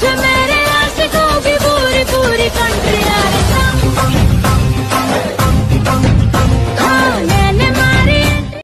to me.